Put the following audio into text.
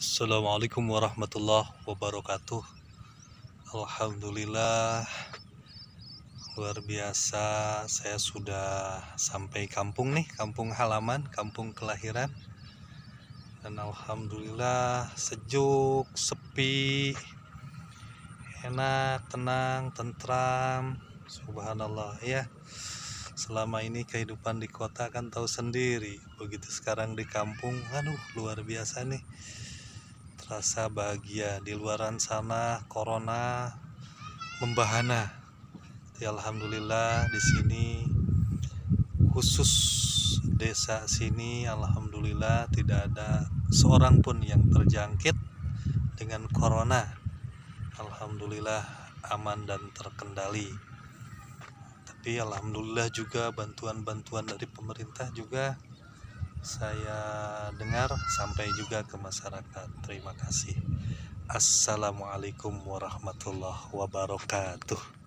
Assalamualaikum warahmatullahi wabarakatuh. Alhamdulillah Luar biasa. Saya sudah sampai kampung nih Kampung halaman, kampung kelahiran. Dan Alhamdulillah Sejuk, sepi Enak, tenang, tentram. Subhanallah ya. Selama ini kehidupan di kota kan tahu sendiri. Begitu sekarang di kampung aduh luar biasa nih rasa bahagia di luaran sana corona membahana. Ya alhamdulillah di sini khusus desa sini alhamdulillah tidak ada seorang pun yang terjangkit dengan corona. Alhamdulillah aman dan terkendali. Tapi alhamdulillah juga bantuan-bantuan dari pemerintah juga saya dengar sampai juga ke masyarakat. Terima kasih. Assalamualaikum warahmatullahi wabarakatuh.